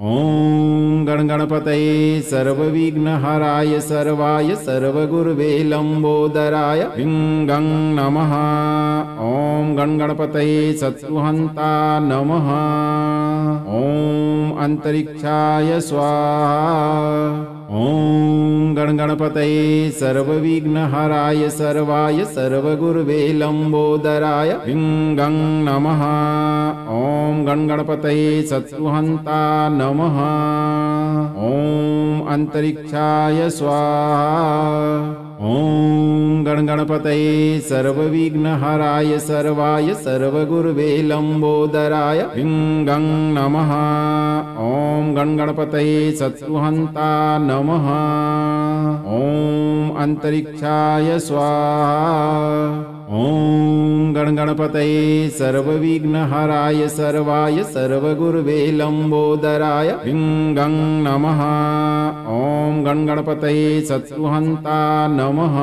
ॐ गणगणपतये सर्वविघ्नहराय सर्वाय सर्वगुरुवे लम्बोदराय ह्रीं गं नमः। ॐ गणगणपतये शत्रुहन्ता नमः। ॐ अन्तरिक्षाय स्वाहा ॐ गणगणपतये सर्वविघ्नहराय सर्वाय सर्वगुरुवे लम्बोदराय ह्रीं गं नमः। ॐ गणगणपतये शत्रुहन्ता नमः। ॐ अन्तरिक्षाय स्वाहा ॐ गणगणपतये सर्वविघ्नहराय सर्वाय सर्वगुरुवे लम्बोदराय ह्रीं गं नमः। ॐ गणगणपतये शत्रुहन्ता नमः। ॐ अन्तरिक्षाय स्वाहा ॐ गणगणपतये सर्वविघ्नहराय सर्वाय सर्वगुरुवे लम्बोदराय ह्रीं गं नमः। ॐ गणगणपतये शत्रुहन्ता नमः।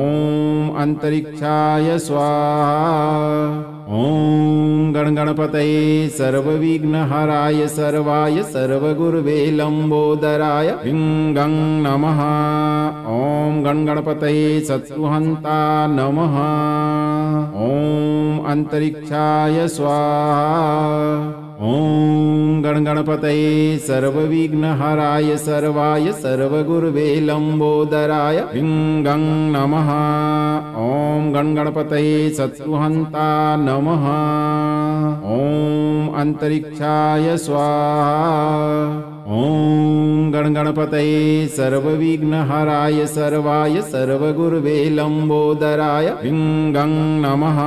ॐ अन्तरिक्षाय स्वाहा ॐ गणगणपतये सर्वविघ्नहराय सर्वाय सर्वगुरुवे लम्बोदराय ह्रीं गं नमः। ॐ गणगणपतये शत्रुहन्ता नमः। ॐ अन्तरिक्षाय स्वाहा ॐ गणगणपतये सर्वविघ्नहराय सर्वाय सर्वगुरुवे लम्बोदराय ह्रीं गं नमः। ॐ गणगणपतये शत्रुहन्ता नमः। ॐ अन्तरिक्षाय स्वाहा ॐ गणगणपतये सर्वविघ्नहराय सर्वाय सर्वगुरुवे लम्बोदराय ह्रीं गं नमः।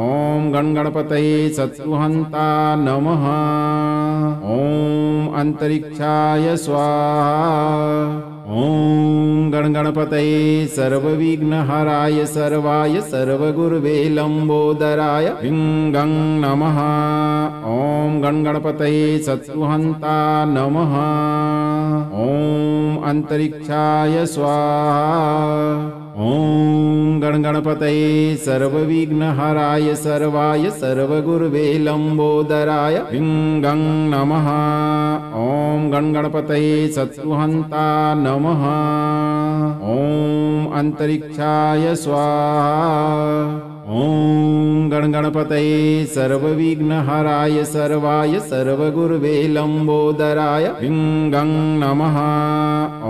ॐ गणगणपतये शत्रुहन्ता नमः। ॐ अन्तरिक्षाय स्वाहा। ॐ गणगणपतये सर्वविघ्नहराय सर्वाय सर्वगुरुवे लम्बोदराय ह्रीं गं नमः। ॐ गणगणपतये शत्रुहन्ता नमः। ॐ अन्तरिक्षाय स्वाहा ॐ गणगणपतये सर्वविघ्नहराय सर्वाय सर्वगुरुवे लम्बोदराय ह्रीं गं नमः। ॐ गणगणपतये शत्रुहन्ता नमः। ॐ अन्तरिक्षाय स्वाहा ॐ गणगणपतये सर्वविघ्नहराय सर्वाय सर्वगुरुवे लम्बोदराय ह्रीं गं नमः।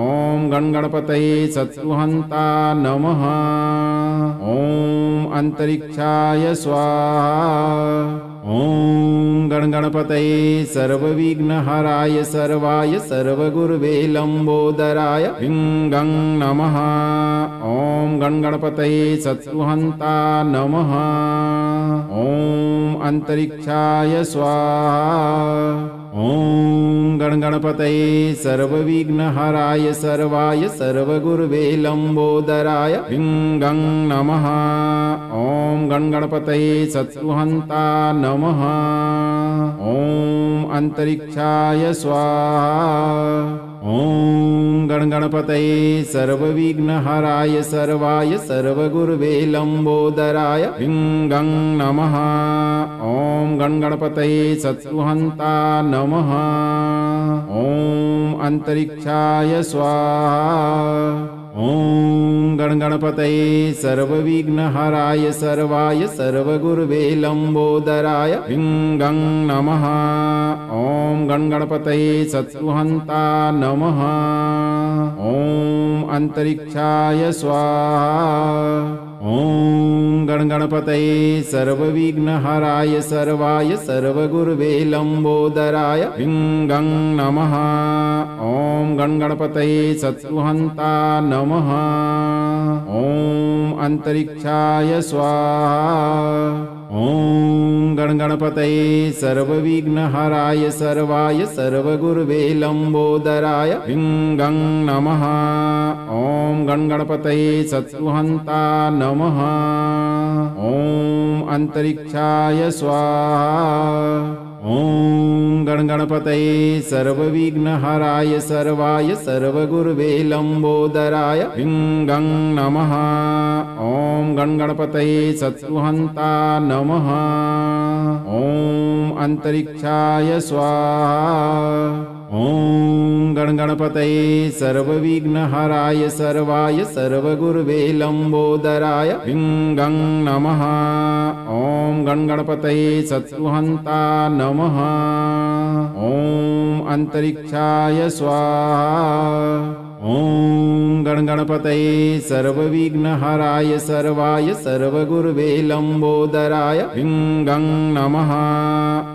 ॐ गणगणपतये शत्रुहन्ता नमः। ॐ अन्तरिक्षाय स्वाहा ॐ गणगणपतये सर्वविघ्नहराय सर्वाय सर्वगुरुवे लम्बोदराय ह्रीं गं नमः। ॐ गणगणपतये शत्रुहन्ता नमः। ॐ अन्तरिक्षाय स्वाहा ॐ गणगणपतये सर्वविघ्नहराय सर्वाय सर्वगुरुवे लम्बोदराय ह्रीं गं नमः। ॐ गणगणपतये शत्रुहन्ता नमः। ॐ अन्तरिक्षाय स्वाहा ॐ गणगणपतये सर्वविघ्नहराय सर्वाय सर्वगुरुवे लम्बोदराय ह्रीं गं नमः। ॐ गणगणपतये शत्रुहन्ता नमः। ॐ अन्तरिक्षाय स्वाहा। ॐ गणगणपतये सर्वविघ्नहराय सर्वाय सर्वगुरुवे लम्बोदराय ह्रीं गं नमः ॐ गणगणपतये शत्रुहन्ता नमः। ॐ अन्तरिक्षाय स्वाहा। ॐ गणगणपतये सर्वविघ्नहराय सर्वाय सर्वगुरुवे लम्बोदराय ह्रीं गं नमः। ॐ गणगणपतये शत्रुहन्ता नमः। ॐ अन्तरिक्षाय स्वाहा ॐ गणगणपतये सर्वविघ्नहराय सर्वाय सर्वगुरुवे लम्बोदराय ह्रीं गं नमः। ॐ गणगणपतये शत्रुहन्ता नमः। ॐ अन्तरिक्षाय स्वाहा ॐ गणगणपतये सर्वविघ्नहराय सर्वाय सर्वगुरुवे लम्बोदराय ह्रीं गं नमः। ॐ गणगणपतये शत्रुहन्ता नमः। ॐ अन्तरिक्षाय स्वाहा ॐ गणगणपतये सर्वविघ्नहराय सर्वाय सर्वगुरुवे लम्बोदराय ह्रीं गं नमः। ॐ गणगणपतये शत्रुहन्ता नमः। ॐ अन्तरिक्षाय स्वाहा ॐ गणगणपतये सर्वविघ्नहराय सर्वाय सर्वगुरुवे लम्बोदराय ह्रीं गं नमः।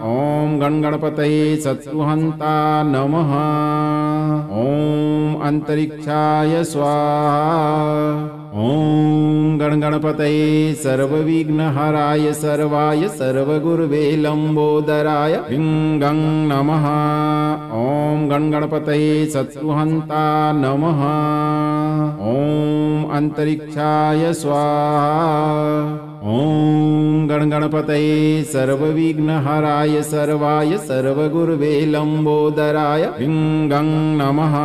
ॐ गणगणपतये शत्रुहन्ता नमः। ॐ अन्तरिक्षाय स्वाहा ॐ गणगणपतये सर्वविघ्नहराय सर्वाय सर्वगुरुवे लम्बोदराय ह्रीं गं नमः। ॐ गणगणपतये शत्रुहन्ता नमः। ॐ अन्तरिक्षाय स्वाहा ॐ गणगणपतये सर्वविघ्नहराय सर्वाय सर्वगुरुवे लम्बोदराय ह्रीं गं नमः।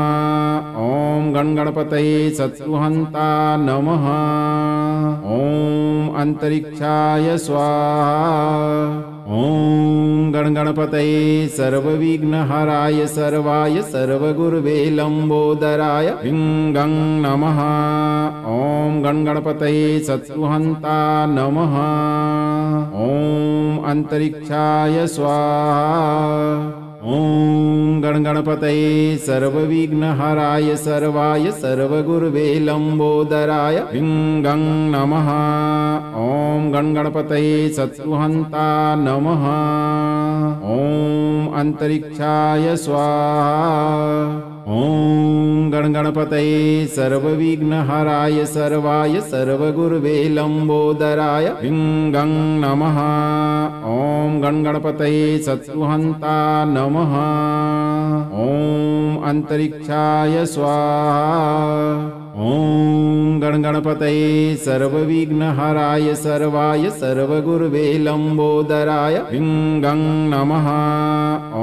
ॐ गणगणपतये शत्रुहन्ता नमः। ॐ अन्तरिक्षाय स्वाहा ॐ गणगणपतये सर्वविघ्नहराय सर्वाय सर्वगुरुवे लम्बोदराय ह्रीं गं नमः। ॐ गणगणपतये शत्रुहन्ता नमः। ॐ अन्तरिक्षाय स्वाहा ॐ गणगणपतये सर्वविघ्नहराय सर्वाय सर्वगुरुवे लम्बोदराय ह्रीं गं नमः। ॐ गणगणपतये शत्रुहन्ता नमः। ॐ अन्तरिक्षाय स्वाहा ॐ गणगणपतये सर्वविघ्नहराय सर्वाय सर्वगुरुवे लम्बोदराय ह्रीं गं नमः। ॐ गणगणपतये शत्रुहन्ता नमः। ॐ अन्तरिक्षाय स्वाहा ॐ गणगणपतये सर्वविघ्नहराय सर्वाय सर्वगुरुवे लम्बोदराय ह्रीं गं नमः।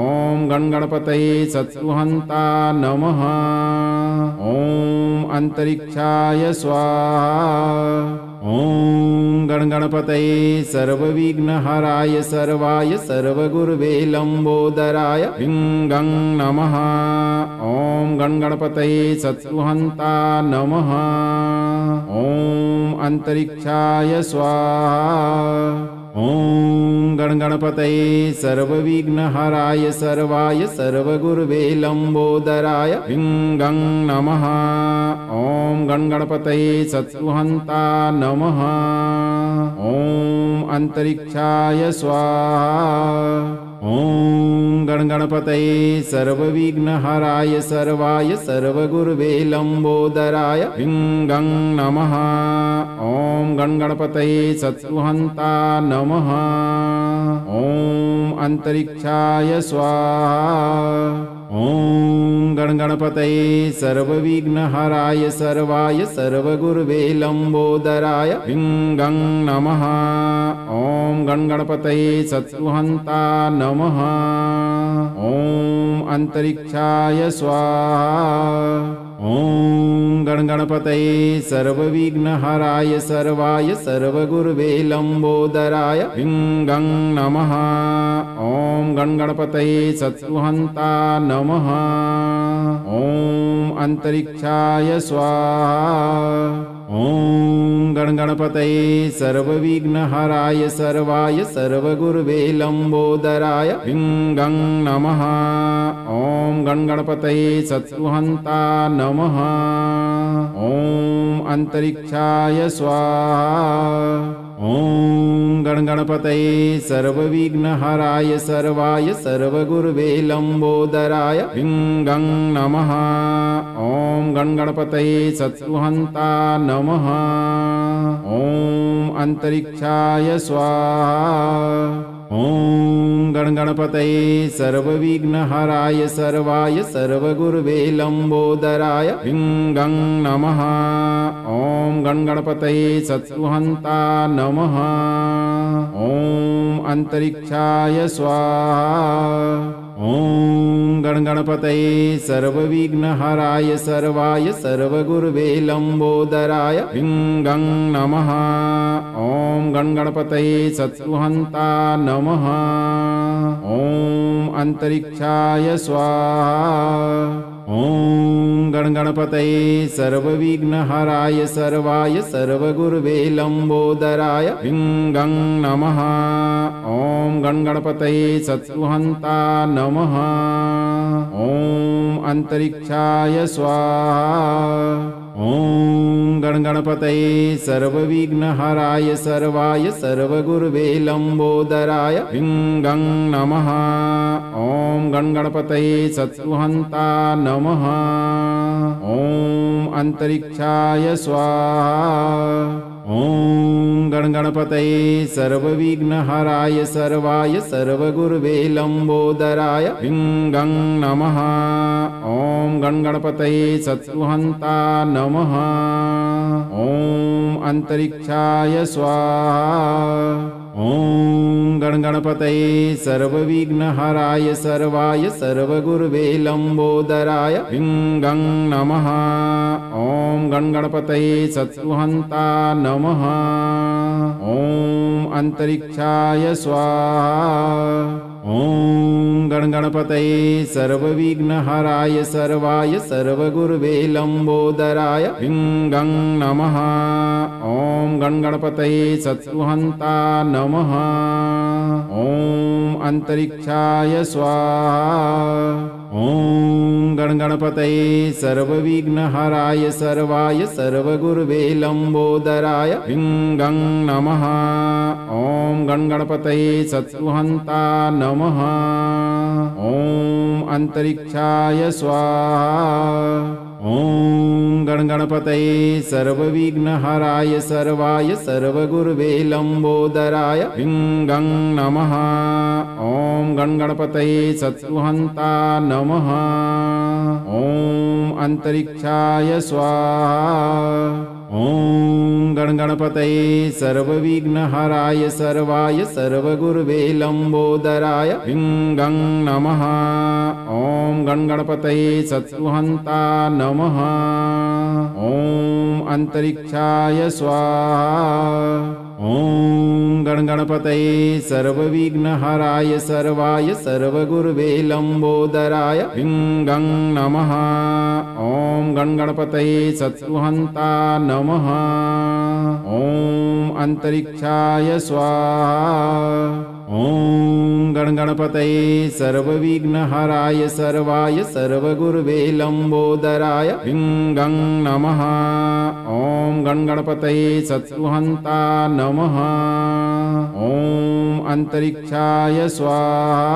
ॐ गणगणपतये शत्रुहन्ता नमः। ॐ अन्तरिक्षाय स्वाहा ॐ गणगणपतये सर्वविघ्नहराय सर्वाय सर्वगुरुवे लम्बोदराय ह्रीं गं नमः। ॐ गणगणपतये शत्रुहन्ता नमः। ॐ अन्तरिक्षाय स्वाहा ॐ गणगणपतये सर्वविघ्नहराय सर्वाय सर्वगुरुवे लम्बोदराय ह्रीं गं नमः। ॐ गणगणपतये शत्रुहन्ता नमः। ॐ अन्तरिक्षाय स्वाहा गणगणपतये सर्वविघ्नहराय सर्वाय सर्वगुरुवे लम्बोदराय ह्रीं गं नमः। ॐ गणगणपतये शत्रुहन्ता नमः। ॐ अन्तरिक्षाय स्वाहा ॐ गणगणपतये सर्वविघ्नहराय सर्वाय सर्वगुरुवे लम्बोदराय ह्रीं गं नमः। ॐ गणगणपतये शत्रुहन्ता नमः। ॐ अन्तरिक्षाय स्वाहा ॐ गणगणपतये सर्वविघ्नहराय सर्वाय सर्वगुरुवे लम्बोदराय ह्रीं गं नमः। ॐ गणगणपतये शत्रुहन्ता नमः। ॐ अन्तरिक्षाय स्वाहा ॐ गणगणपतये सर्वविघ्नहराय सर्वाय सर्वगुरुवे लम्बोदराय ह्रीं गं नमः। ॐ गणगणपतये शत्रुहन्ता नमः। ॐ अन्तरिक्षाय स्वाहा ॐ गणगणपतये सर्वविघ्नहराय सर्वाय सर्वगुरुवे लम्बोदराय ह्रीं गं नमः। ॐ गणगणपतये शत्रुहन्ता नमः। ॐ अन्तरिक्षाय स्वाहा ॐ गणगणपतये सर्वविघ्नहराय सर्वाय सर्वगुरुवे लम्बोदराय ह्रीं गं नमः। ॐ गणगणपतये सत्सुहन्ता नमः। ॐ अन्तरिक्षाय स्वाहा ॐ गणगणपतये सर्वविघ्नहराय सर्वाय सर्वगुरुवे लम्बोदराय गं नमः। ॐ गणगणपतये सत्सुहन्ता नमः अन्तरिक्षाय स्वाहा। ॐ गणगणपतये सर्वविघ्नहराय सर्वाय सर्वगुरुवे लम्बोदराय ह्रीं गं नमः। ॐ गणगणपतये सत्सुहन्ता नमः। ॐ अन्तरिक्षाय स्वाहा ॐ गणगणपतये सर्वविघ्नहराय सर्वाय सर्वगुरुवे लम्बोदराय ह्रीं गं नमः। ॐ गणगणपतये सत्सुहन्ता नमः। ॐ अन्तरिक्षाय स्वाहा ॐ गणगणपतये सर्वविघ्नहराय सर्वाय सर्वगुरुवे लम्बोदराय ह्रीं गं नमः। ॐ गणगणपतये सत्सुहन्ता नमः। ॐ अन्तरिक्षाय स्वाहा ॐ गणगणपतये सर्वविघ्नहराय सर्वाय सर्वगुरुवे लम्बोदराय ह्रीं गं नमः। ॐ गणगणपतये सत्सुहन्ता नमः। ॐ अन्तरिक्षाय स्वाहा ॐ गणगणपतये सर्वविघ्नहराय सर्वाय सर्वगुरुवे लम्बोदराय ह्रीं गं नमः। ॐ गणगणपतये सत्सुहन्ता नमः। ॐ अन्तरिक्षाय स्वाहा ॐ गणगणपतये सर्वविघ्नहराय सर्वाय सर्वगुरुवे लम्बोदराय ह्रीं गं नमः। ॐ गणगणपतये सत्सुहन्ता नमः। ॐ अन्तरिक्षाय स्वाहा ॐ गणगणपतये सर्वविघ्नहराय सर्वाय सर्वगुरुवे लम्बोदराय ह्रीं गं नमः। ॐ गणगणपतये सत्सुहन्ता नमः। ॐ अन्तरिक्षाय स्वाहा ॐ गणगणपतये सर्वविघ्नहराय सर्वाय सर्वगुरुवे लम्बोदराय ह्रीं गं नमः। ॐ गणगणपतये सत्सुहन्ता नमः। ॐ अन्तरिक्षाय स्वाहा ॐ गणगणपतये सर्वविघ्नहराय सर्वाय सर्वगुरुवे लम्बोदराय ह्रीं गं नमः। ॐ गणगणपतये सत्सुहन्ता नमः। ॐ अन्तरिक्षाय स्वाहा ॐ गणगणपतये सर्वविघ्नहराय सर्वाय सर्वगुरुवे लम्बोदराय ह्रीं गं नमः। ॐ गणगणपतये सत्सुहन्ता नमः। ॐ अन्तरिक्षाय स्वाहा।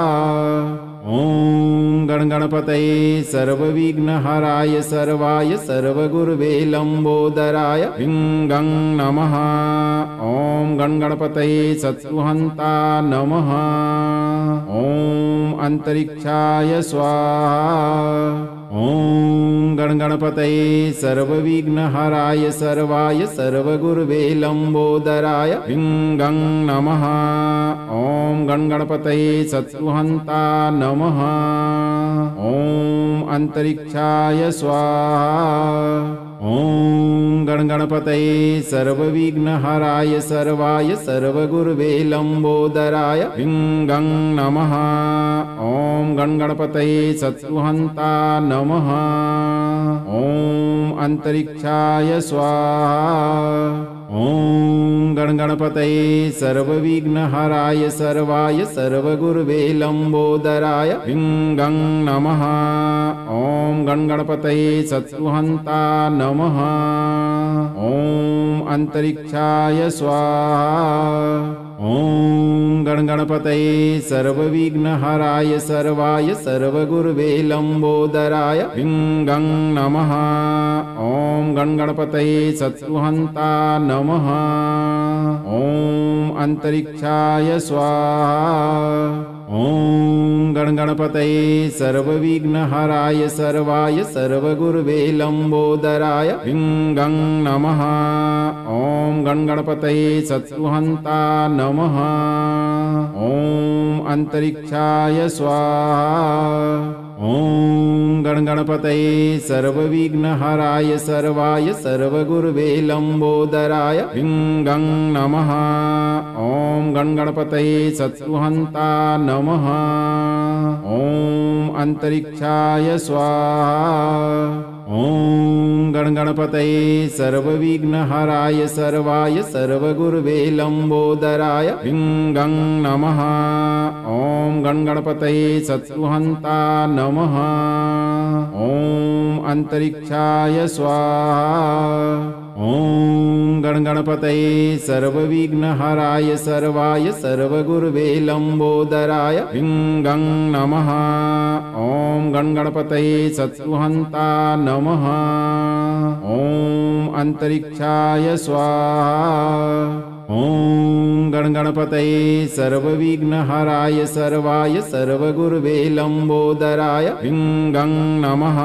ॐ गणगणपतये सर्वविघ्नहराय सर्वाय सर्वगुरुवे लम्बोदराय ह्रीं गं नमः। ॐ गणगणपतये सत्सुहन्ता नमः ॐ अन्तरिक्षाय स्वाहा। ॐ गणगणपतये सर्वविघ्नहराय सर्वाय सर्वगुरुवे लम्बोदराय ह्रीं गं नमः। ॐ गणगणपतये सत्सुहन्ता नमः। ॐ अन्तरिक्षाय स्वाहा ॐ गणगणपतये सर्वविघ्नहराय सर्वाय सर्वगुरुवे लम्बोदराय ह्रीं गं नमः। ॐ गणगणपतये सत्सुहन्ता नमः। ॐ अन्तरिक्षाय स्वाहा ॐ गणगणपतये सर्वविघ्नहराय सर्वाय सर्वगुरुवे लम्बोदराय ह्रीं गं नमः। ॐ गणगणपतये सत्सुहन्ता नमः। ॐ अन्तरिक्षाय स्वाहा ॐ गणगणपतये सर्वविघ्नहराय सर्वाय सर्वगुरुवे लम्बोदराय ह्रीं गं नमः। ॐ गणगणपतये शत्रुहन्ता नमः। ॐ अन्तरिक्षाय स्वाहा ॐ गणगणपतये सर्वविघ्नहराय सर्वाय सर्वगुरुवे लम्बोदराय ह्रीं गं नमः। ॐ गणगणपतये शत्रुहन्ता नमः। ॐ अन्तरिक्षाय स्वाहा ॐ गणगणपतये सर्वविघ्नहराय सर्वाय सर्वगुरुवे लम्बोदराय ह्रीं गं नमः। ॐ गणगणपतये शत्रुहन्ता नमः। ॐ अन्तरिक्षाय स्वाहा ॐ गणगणपतये सर्वविघ्नहराय सर्वाय सर्वगुरुवे लम्बोदराय ह्रीं गं नमः। ॐ गणगणपतये शत्रुहन्ता नमः। ॐ अन्तरिक्षाय स्वाहा ॐ गणगणपतये सर्वविघ्नहराय सर्वाय सर्वगुरुवे लम्बोदराय ह्रीं गं नमः। ॐ गणगणपतये शत्रुहन्ता नमः। ॐ अन्तरिक्षाय स्वाहा ॐ गणगणपतये सर्वविघ्नहराय सर्वाय सर्वगुरुवे लम्बोदराय ह्रीं गं नमः।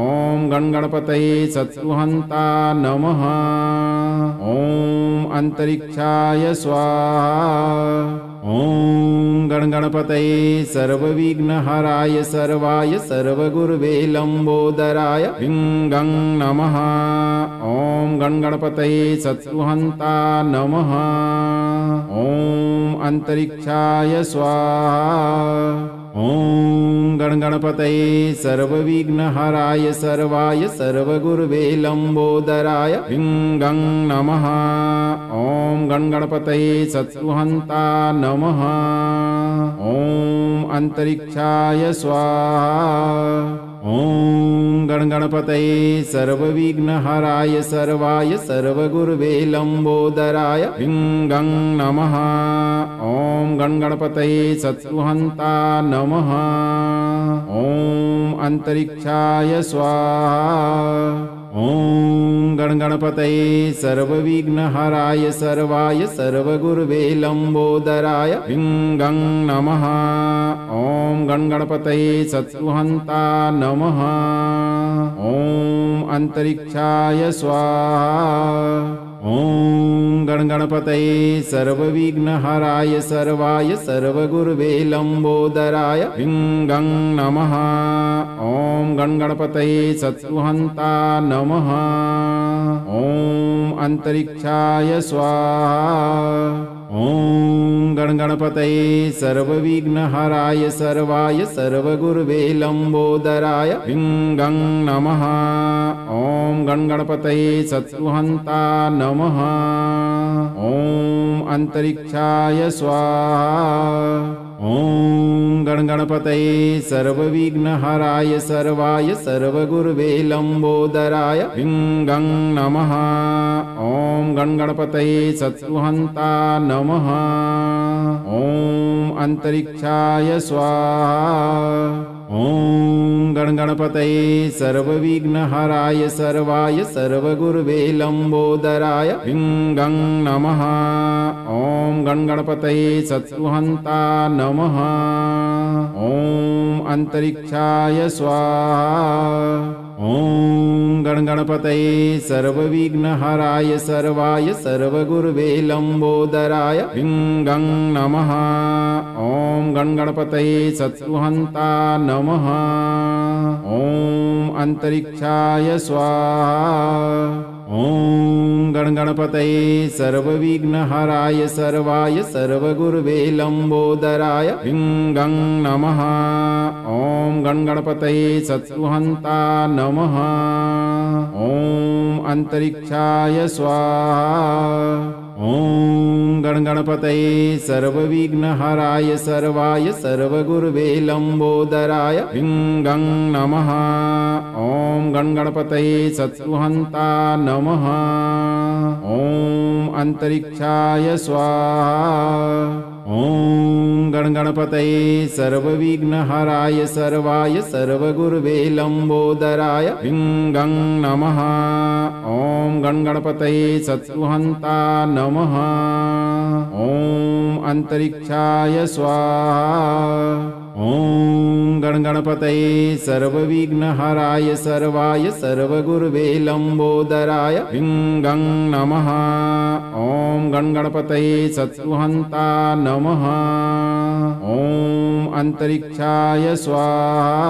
ॐ गणगणपतये शत्रुहन्ता नमः। ॐ अन्तरिक्षाय स्वाहा। ॐ गणगणपतये सर्वविघ्नहराय सर्वाय सर्वगुरुवे लम्बोदराय ह्रीं गं नमः। ॐ गणगणपतये शत्रुहन्ता नमः। ॐ अन्तरिक्षाय स्वाहा। ॐ गणगणपतये सर्वविघ्नहराय सर्वाय सर्वगुरुवे लम्बोदराय ह्रीं गं नमः। ॐ गणगणपतये शत्रुहन्ता नमः। ॐ अन्तरिक्षाय स्वाहा ॐ गणगणपतये सर्वविघ्नहराय सर्वाय सर्वगुरुवे लम्बोदराय ह्रीं गं नमः। ॐ गणगणपतये शत्रुहन्ता नमः। ॐ अन्तरिक्षाय स्वाहा ॐ गणगणपतये सर्वविघ्नहराय सर्वाय सर्वगुरुवे लम्बोदराय ह्रीं गं नमः। ॐ गणगणपतये शत्रुहन्ता नमः। ॐ अन्तरिक्षाय स्वाहा ॐ गणगणपतये सर्वविघ्नहराय सर्वाय सर्वगुरुवे लम्बोदराय ह्रीं गं नमः। ॐ गणगणपतये शत्रुहन्ता नमः। ॐ अन्तरिक्षाय स्वाहा ॐ गणगणपतये सर्वविघ्नहराय सर्वाय सर्वगुरुवे लम्बोदराय ह्रीं गं नमः। ॐ गणगणपतये शत्रुहन्ता नमः। ॐ अन्तरिक्षाय स्वाहा ॐ गणगणपतये सर्वविघ्नहराय सर्वाय सर्वगुरुवे लम्बोदराय ह्रीं गं नमः। ॐ गणगणपतये शत्रुहन्ता नमः अन्तरिक्षाय स्वाहा। ॐ गणगणपतये सर्वविघ्नहराय सर्वाय सर्वगुरुवे लम्बोदराय ह्रीं गं नमः। ॐ गणगणपतये शत्रुहन्ता नमः। ॐ अन्तरिक्षाय स्वाहा ॐ गणगणपतये सर्वविघ्नहराय सर्वाय सर्वगुरुवे लम्बोदराय ह्रीं गं नमः। ॐ गणगणपतये शत्रुहन्ता नमः। ॐ अन्तरिक्षाय स्वाहा ॐ गणगणपतये सर्वविघ्नहराय सर्वाय सर्वगुरुवे लम्बोदराय ह्रीं गं नमः। ॐ गणगणपतये शत्रुहन्ता नमः। ॐ अन्तरिक्षाय स्वाहा ॐ गणगणपतये सर्वविघ्नहराय सर्वाय सर्वगुरुवे लम्बोदराय ह्रीं गं नमः। ॐ गणगणपतये सत्सुहन्ता नमः। ॐ अन्तरिक्षाय स्वाहा ॐ गणगणपतये सर्वविघ्नहराय सर्वाय सर्वगुरुवे लम्बोदराय ह्रीं गं नमः। ॐ गणगणपतये सत्सुहन्ता नमः। ॐ अन्तरिक्षाय स्वाहा ॐ गणगणपतये सर्वविघ्नहराय सर्वाय सर्वगुरुवे लम्बोदराय ह्रीं गं नमः। ॐ गणगणपतये सत्सुहन्ता नमः। ॐ अन्तरिक्षाय स्वाहा।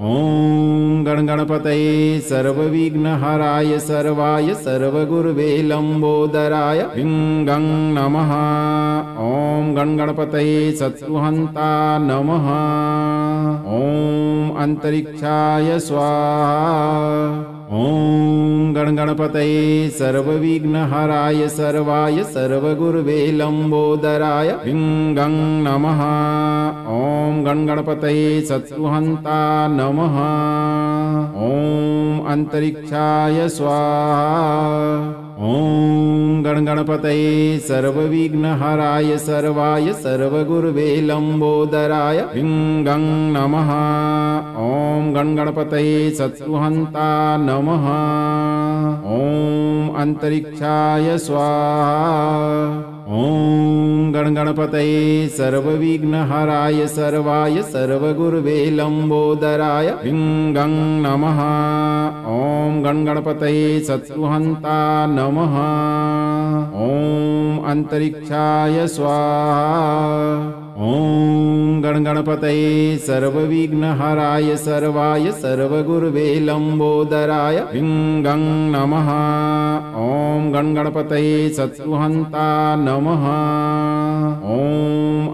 ॐ गणगणपतये सर्वविघ्नहराय सर्वाय सर्वगुरुवे लम्बोदराय ह्रीं गं नमः गणगणपतये सत्सुहन्ता नमः। ॐ अन्तरिक्षाय स्वाहा ॐ गणगणपतये सर्वविघ्नहराय सर्वाय सर्वगुरुवे लम्बोदराय ह्रीं गं नमः। ॐ गणगणपतये सत्सुहन्ता नमः। ॐ अन्तरिक्षाय स्वाहा। ॐ गणगणपतये सर्वविघ्नहराय सर्वाय सर्वगुरुवे लम्बोदराय ह्रीं गं नमः। ॐ गणगणपतये सत्सुहन्ता नमः ॐ अन्तरिक्षाय स्वाहा। ॐ गणगणपतये सर्वविघ्नहराय सर्वाय सर्वगुरुवे लम्बोदराय ह्रीं गं नमः। ॐ गणगणपतये सत्सुहन्ता नमः। ॐ अन्तरिक्षाय स्वाहा। ॐ गणगणपतये सर्वविघ्नहराय सर्वाय सर्वगुरुवे लम्बोदराय ह्रीं गं नमः। ॐ गणगणपतये सत्सुहन्ता नमः ॐ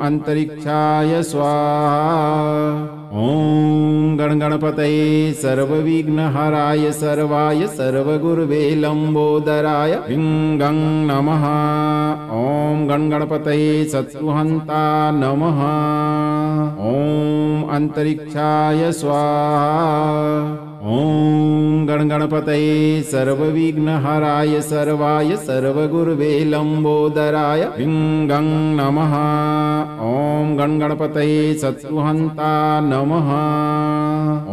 अन्तरिक्षाय स्वाहा। ॐ गणगणपतये सर्वविघ्नहराय सर्वाय सर्वगुरुवे लम्बोदराय ह्रीं गं नमः। ॐ गणगणपतये सत्सुहन्ता नमः। ॐ अन्तरिक्षाय स्वाहा ॐ गणगणपतये सर्वविघ्नहराय सर्वाय सर्वगुरुवे लम्बोदराय ह्रीं गं नमः। ॐ गणगणपतये सत्सुहन्ता नमः।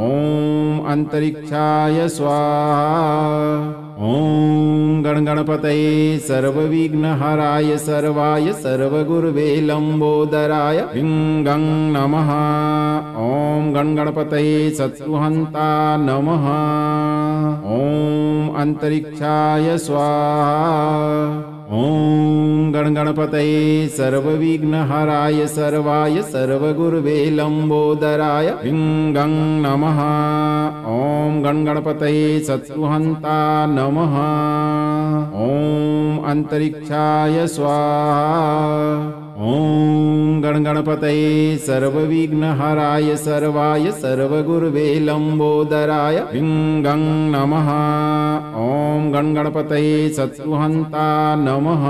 ॐ अन्तरिक्षाय स्वाहा ॐ गणगणपतये सर्वविघ्नहराय सर्वाय सर्वगुरुवे लम्बोदराय ह्रीं गं नमः। ॐ गणगणपतये सत्सुहन्ता नमः। ॐ अन्तरिक्षाय स्वाहा ॐ गणगणपतये सर्वविघ्नहराय सर्वाय सर्वगुरुवे लम्बोदराय ह्रीं गं नमः। ॐ गणगणपतये सत्सुहन्ता नमः। ॐ अन्तरिक्षाय स्वाहा ॐ गणगणपतये सर्वविघ्नहराय सर्वाय सर्वगुरुवे लम्बोदराय ह्रीं गं नमः। ॐ गणगणपतये सत्सुहन्ता नमः।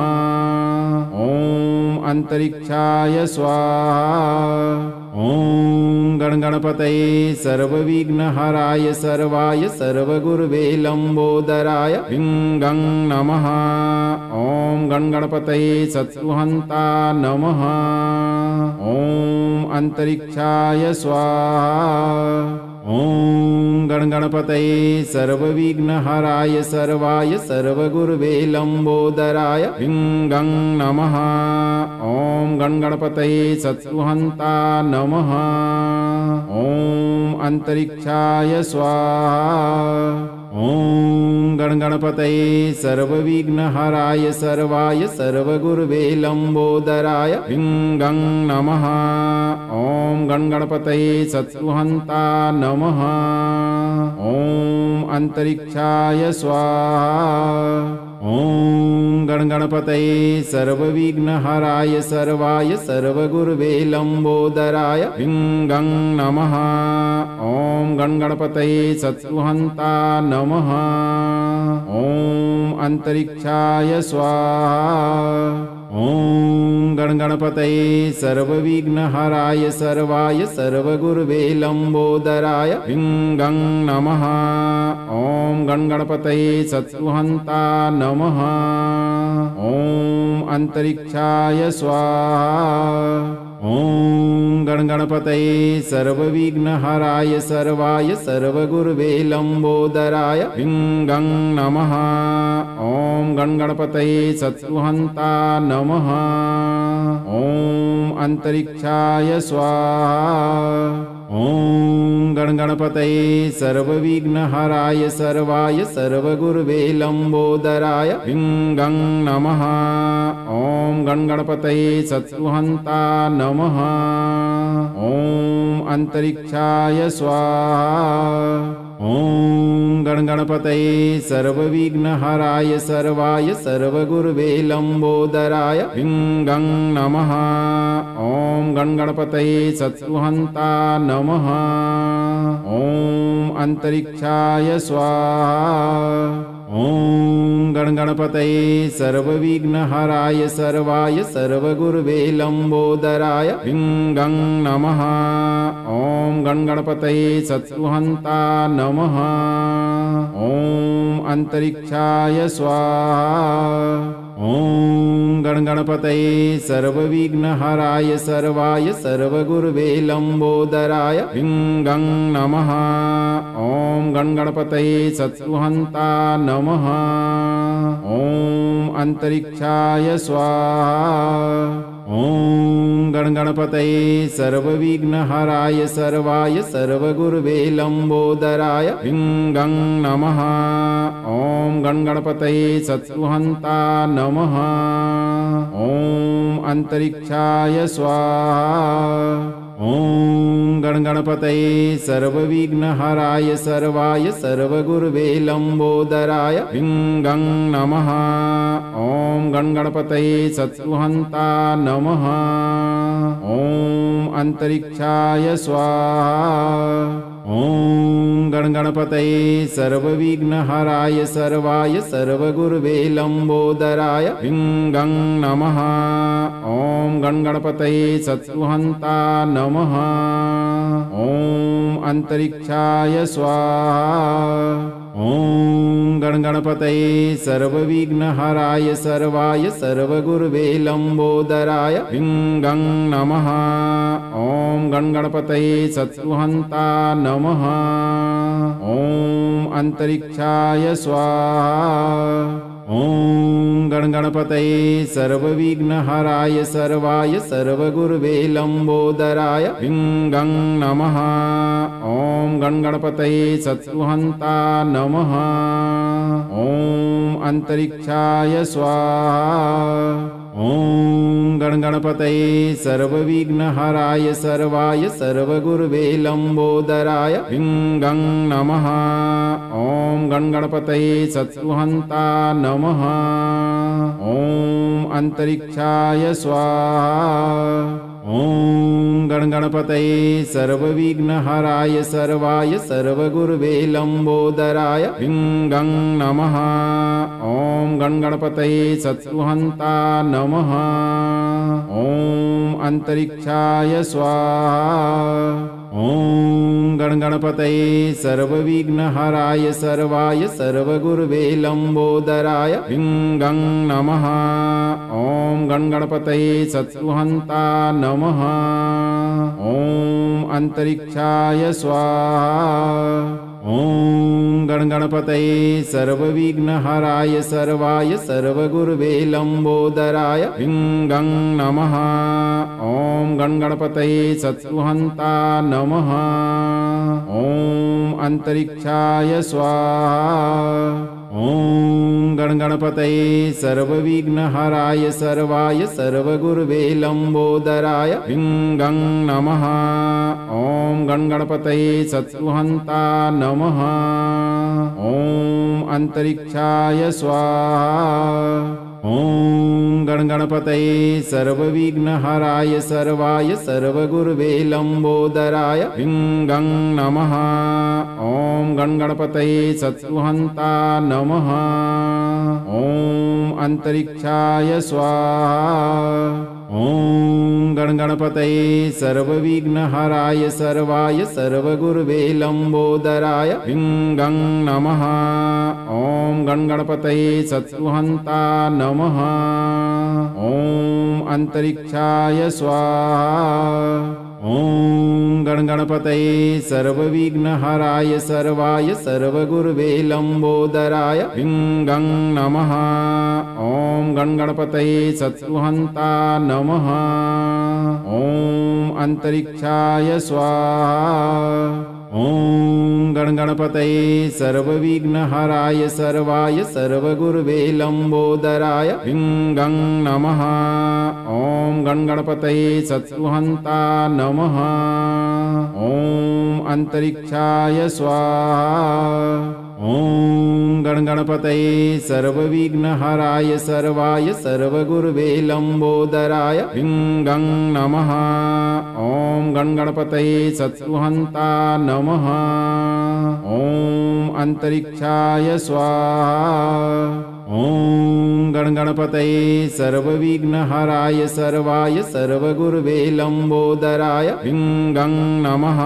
ॐ अन्तरिक्षाय स्वाहा ॐ गणगणपतये सर्वविघ्नहराय सर्वाय सर्वगुरुवे लम्बोदराय ह्रीं गं नमः। ॐ गणगणपतये सत्सुहन्ता नमः। ॐ अन्तरिक्षाय स्वाहा ॐ गणगणपतये सर्वविघ्नहराय सर्वाय सर्वगुरुवे लम्बोदराय ह्रीं गं नमः। ॐ गणगणपतये सत्सुहन्ता नमः। ॐ अन्तरिक्षाय स्वाहा ॐ गणगणपतये सर्वविघ्नहराय सर्वाय सर्वगुरुवे लम्बोदराय ह्रीं गं नमः। ॐ गणगणपतये सत्सुहन्ता नमः। ॐ अन्तरिक्षाय स्वाहा ॐ गणगणपतये सर्वविघ्नहराय सर्वाय सर्वगुरुवे लम्बोदराय ह्रीं गं नमः। ॐ गणगणपतये शत्रुहन्ता नमः। ॐ अन्तरिक्षाय स्वाहा। ॐ गणगणपतये सर्वविघ्नहराय सर्वाय सर्वगुरुवे लम्बोदराय ह्रीं गं नमः। ॐ गणगणपतये शत्रुहन्ता नमः। ॐ अन्तरिक्षाय स्वाहा ॐ गणगणपतये सर्वविघ्नहराय सर्वाय सर्वगुरुवे लम्बोदराय ह्रीं गं नमः। ॐ गणगणपतये शत्रुहन्ता नमः। ॐ अन्तरिक्षाय स्वाहा ॐ गणगणपतये सर्वविघ्नहराय सर्वाय सर्वगुरुवे लम्बोदराय ह्रीं गं नमः। ॐ गणगणपतये शत्रुहन्ता नमः। ॐ अन्तरिक्षाय स्वाहा ॐ गणगणपतये सर्वविघ्नहराय सर्वाय सर्वगुरुवे लम्बोदराय ह्रीं गं नमः। ॐ गणगणपतये शत्रुहन्ता नमः। ॐ अन्तरिक्षाय स्वाहा ॐ गणगणपतये सर्वविघ्नहराय सर्वाय सर्वगुरुवे लम्बोदराय ह्रीं गं नमः। ॐ गणगणपतये शत्रुहन्ता नमः। ॐ अन्तरिक्षाय स्वाहा ॐ गणगणपतये सर्वविघ्नहराय सर्वाय सर्वगुरुवे लम्बोदराय ह्रीं गं नमः। ॐ गणगणपतये शत्रुहन्ता नमः। ॐ अन्तरिक्षाय स्वाहा ॐ गणगणपतये सर्वविघ्नहराय सर्वाय सर्वगुरुवे लम्बोदराय ह्रीं गं नमः। ॐ गणगणपतये शत्रुहन्ता नमः। ॐ अन्तरिक्षाय स्वाहा ॐ गणगणपतये सर्वविघ्नहराय सर्वाय सर्वगुरुवे लम्बोदराय ह्रीं गं नमः। ॐ गणगणपतये शत्रुहन्ता नमः। ॐ अन्तरिक्षाय स्वाहा ॐ गणगणपतये सर्वविघ्नहराय सर्वाय सर्वगुरुवे लम्बोदराय ह्रीं गं नमः। ॐ गणगणपतये शत्रुहन्ता नमः। ॐ अन्तरिक्षाय स्वाहा ॐ गणगणपतये सर्वविघ्नहराय सर्वाय सर्वगुरुवे लम्बोदराय ह्रीं गं नमः। ॐ गणगणपतये शत्रुहन्ता नमः। ॐ अन्तरिक्षाय स्वाहा ॐ गणगणपतये सर्वविघ्नहराय सर्वाय सर्वगुरुवे लम्बोदराय ह्रीं गं नमः। ॐ गणगणपतये शत्रुहन्ता नमः। ॐ अन्तरिक्षाय स्वाहा ॐ गणगणपतये सर्वविघ्नहराय सर्वाय सर्वगुरुवे लम्बोदराय ह्रीं गं नमः। ॐ गणगणपतये शत्रुहन्ता नमः। ॐ अन्तरिक्षाय स्वाहा ॐ गणगणपतये सर्वविघ्नहराय सर्वाय सर्वगुरुवे लम्बोदराय ह्रीं गं नमः। ॐ गणगणपतये शत्रुहन्ता नमः। ॐ अन्तरिक्षाय स्वाहा। ॐ गणगणपतये सर्वविघ्नहराय सर्वाय सर्वगुरुवे लम्बोदराय ह्रीं गं नमः। ॐ गणगणपतये शत्रुहन्ता नमः। ॐ अन्तरिक्षाय स्वाहा। ॐ गणगणपतये सर्वविघ्नहराय सर्वाय सर्वगुरुवे लम्बोदराय ह्रीं गं नमः। ॐ गणगणपतये शत्रुहन्ता नमः। ॐ अन्तरिक्षाय स्वाहा ॐ गणगणपतये सर्वविघ्नहराय सर्वाय सर्वगुरुवे लम्बोदराय लिङ्गं नमः। ॐ गणगणपतये शत्रुहन्ता नमः। ॐ अन्तरिक्षाय स्वाहा ॐ गणगणपतये सर्वविघ्नहराय सर्वाय सर्वगुरुवे लम्बोदराय लिङ्गं नमः। ॐ गणगणपतये शत्रुहन्ता नमः। ॐ अन्तरिक्षाय स्वाहा। ॐ गणगणपतये सर्वविघ्नहराय सर्वाय सर्वगुरुवे लम्बोदराय लिङ्गं नमः। ॐ गणगणपतये शत्रुहन्ता नमः। ॐ अन्तरिक्षाय स्वाहा ॐ गणगणपतये सर्वविघ्नहराय सर्वाय सर्वगुरुवे लम्बोदराय लिङ्गं नमः। ॐ गणगणपतये शत्रुहन्ता नमः। ॐ अन्तरिक्षाय स्वाहा ॐ गणगणपतये सर्वविघ्नहराय सर्वाय सर्वगुरुवे लम्बोदराय लिङ्गं नमः। ॐ गणगणपतये शत्रुहन्ता नमः। ॐ अन्तरिक्षाय स्वाहा ॐ गणगणपतये सर्वविघ्नहराय सर्वाय सर्वगुरुवे लम्बोदराय लिङ्गं नमः। ॐ गणगणपतये शत्रुहन्ता नमः। ॐ अन्तरिक्षाय स्वाहा ॐ गणगणपतये सर्वविघ्नहराय सर्वाय सर्वगुरुवे लम्बोदराय लिङ्गं नमः।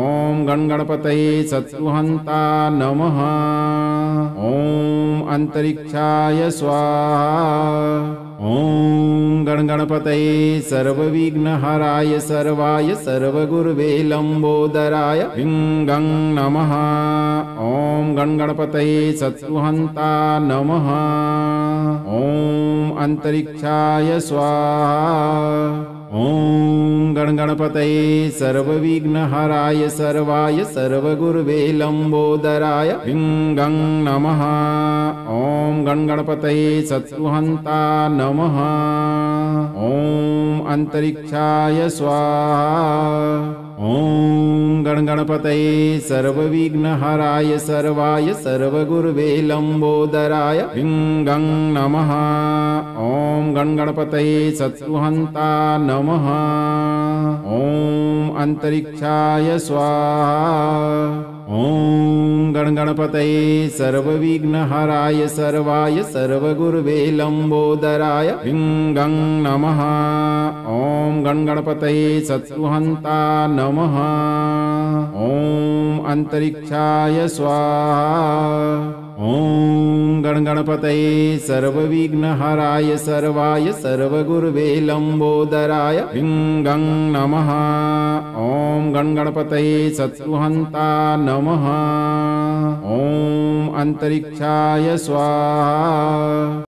ॐ गणगणपतये शत्रुहन्ता नमः। ॐ अन्तरिक्षाय स्वाहा ॐ गणगणपतये सर्वविघ्नहराय सर्वाय सर्वगुरुवे लम्बोदराय लिङ्गं नमः। ॐ गणगणपतये शत्रुहन्ता नमः। ॐ अन्तरिक्षाय स्वाहा ॐ गणगणपतये सर्वविघ्नहराय सर्वाय सर्वगुरुवे लम्बोदराय लिङ्गं नमः। ॐ गणगणपतये शत्रुहन्ता नमः। ॐ अन्तरिक्षाय स्वाहा ॐ गणगणपतये सर्वविघ्नहराय सर्वाय सर्वगुरुवे लम्बोदराय लिङ्गं नमः। ॐ गणगणपतये शत्रुहन्ता नमः। ॐ अन्तरिक्षाय स्वाहा ॐ गणगणपतये सर्वविघ्नहराय सर्वाय सर्वगुरुवे लम्बोदराय लिङ्गं नमः। ॐ गणगणपतये शत्रुहन्ता नमः। ॐ अन्तरिक्षाय स्वाहा ॐ गणगणपतये सर्वविघ्नहराय सर्वाय सर्वगुरुवे लम्बोदराय लिङ्गं नमः। ॐ गणगणपतये शत्रुहन्ता नमः। ॐ अन्तरिक्षाय स्वाहा